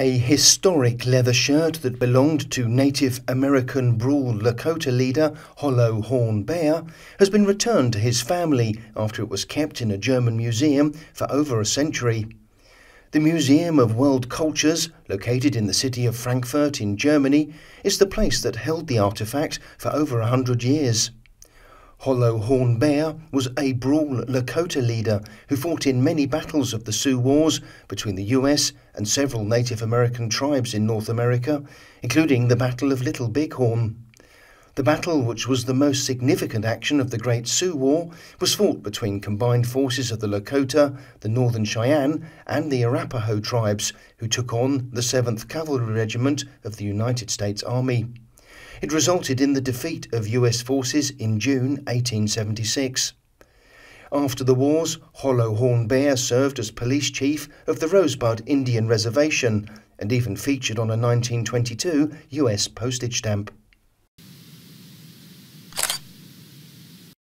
A historic leather shirt that belonged to Native American Brule Lakota leader Hollow Horn Bear has been returned to his family after it was kept in a German museum for over a century. The Museum of World Cultures, located in the city of Frankfurt in Germany, is the place that held the artifact for over a hundred years. Hollow Horn Bear was a Brule Lakota leader who fought in many battles of the Sioux Wars between the US and several Native American tribes in North America, including the Battle of Little Bighorn. The battle, which was the most significant action of the Great Sioux War, was fought between combined forces of the Lakota, the Northern Cheyenne, and the Arapaho tribes, who took on the 7th Cavalry Regiment of the United States Army. It resulted in the defeat of US forces in June 1876. After the wars, Hollow Horn Bear served as police chief of the Rosebud Indian Reservation and even featured on a 1922 US postage stamp.